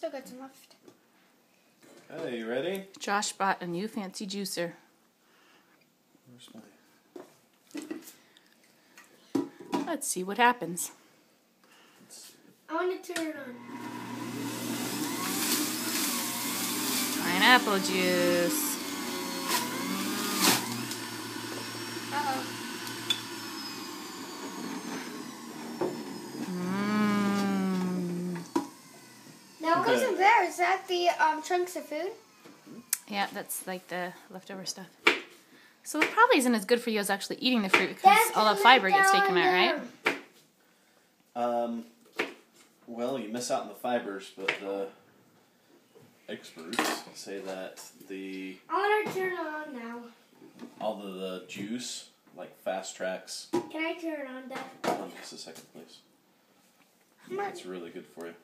Still got some left. Okay, you ready? Josh bought a new fancy juicer. Where's my... Let's see what happens. I want to turn it on. Pineapple juice. Uh-oh. Mmm. Now what goes Okay. in there? Is that the um, chunks of food? Yeah, that's like the leftover stuff. So it probably isn't as good for you as actually eating the fruit because That's all the fiber gets taken out, right? Um, well, you miss out on the fibers, but the experts say that the I want to turn it on now. all of the juice, like fast tracks, Can I turn it on, Dad? hold on just a second, please. It's really good for you.